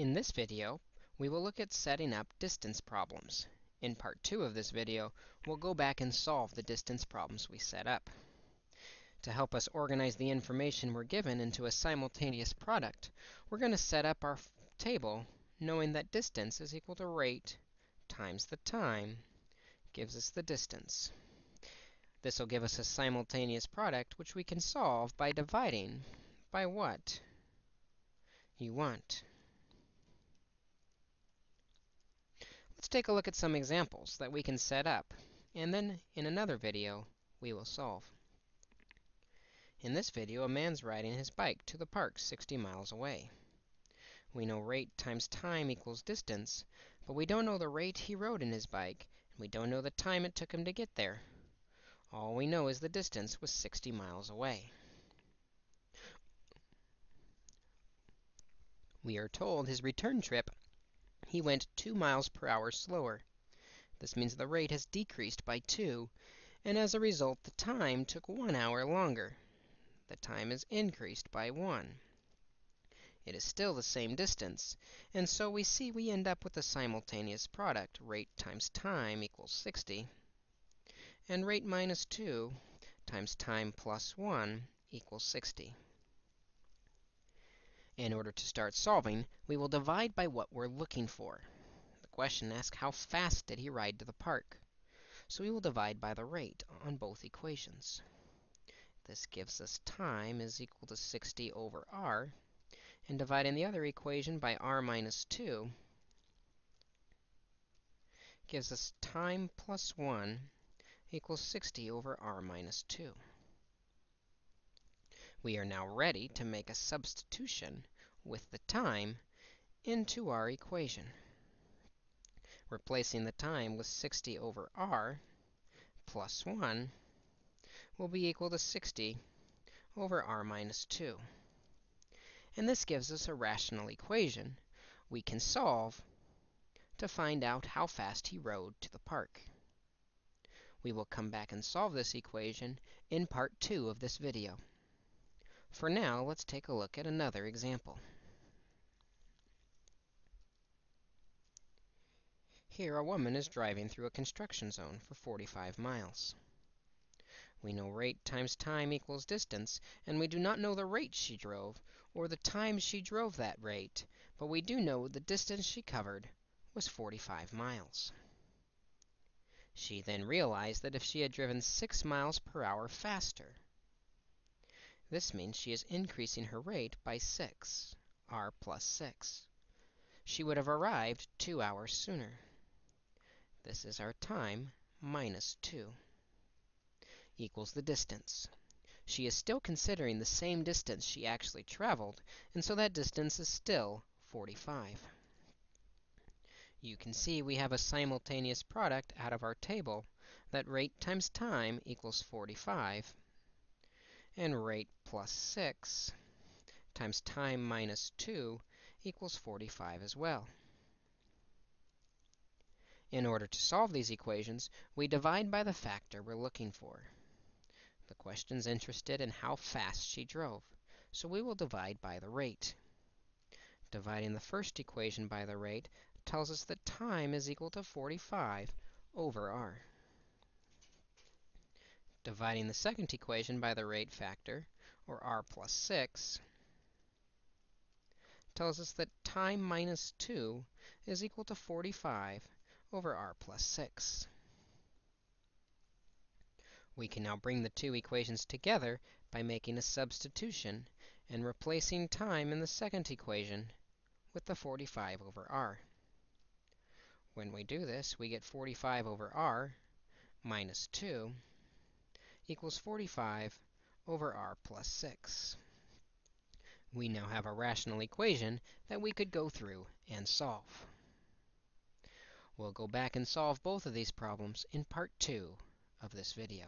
In this video, we will look at setting up distance problems. In part 2 of this video, we'll go back and solve the distance problems we set up. To help us organize the information we're given into a simultaneous product, we're going to set up our table knowing that distance is equal to rate times the time gives us the distance. This will give us a simultaneous product which we can solve by dividing by what you want. Let's take a look at some examples that we can set up, and then in another video, we will solve. In this video, a man's riding his bike to the park 60 miles away. We know rate times time equals distance, but we don't know the rate he rode in his bike, and we don't know the time it took him to get there. All we know is the distance was 60 miles away. We are told his return trip he went 2 miles per hour slower. This means the rate has decreased by 2, and as a result, the time took 1 hour longer. The time is increased by 1. It is still the same distance, and so we see we end up with a simultaneous product, rate times time equals 60, and rate minus 2 times time plus 1 equals 60. In order to start solving, we will divide by what we're looking for. The question asks how fast did he ride to the park? So we will divide by the rate on both equations. This gives us time is equal to 60 over r, and dividing the other equation by r minus 2 gives us time plus 1 equals 60 over r minus 2. We are now ready to make a substitution with the time into our equation. Replacing the time with 60 over r plus 1 will be equal to 60 over r minus 2. And this gives us a rational equation we can solve to find out how fast he rode to the park. We will come back and solve this equation in part 2 of this video. For now, let's take a look at another example. Here, a woman is driving through a construction zone for 45 miles. We know rate times time equals distance, and we do not know the rate she drove, or the time she drove that rate, but we do know the distance she covered was 45 miles. She then realized that if she had driven 6 miles per hour faster, this means she is increasing her rate by 6, r plus 6. She would have arrived 2 hours sooner. This is our time minus 2 equals the distance. She is still considering the same distance she actually traveled, and so that distance is still 45. You can see we have a simultaneous product out of our table that rate times time equals 45 and rate plus 6 times time minus 2 equals 45 as well. In order to solve these equations, we divide by the factor we're looking for. The question's interested in how fast she drove, so we will divide by the rate. Dividing the first equation by the rate tells us that time is equal to 45 over r. Dividing the second equation by the rate factor, or r plus 6, tells us that time minus 2 is equal to 45 over r plus 6. We can now bring the two equations together by making a substitution and replacing time in the second equation with the 45 over r. When we do this, we get 45 over r minus 2 equals 45 over r plus 6. We now have a rational equation that we could go through and solve. We'll go back and solve both of these problems in part 2 of this video.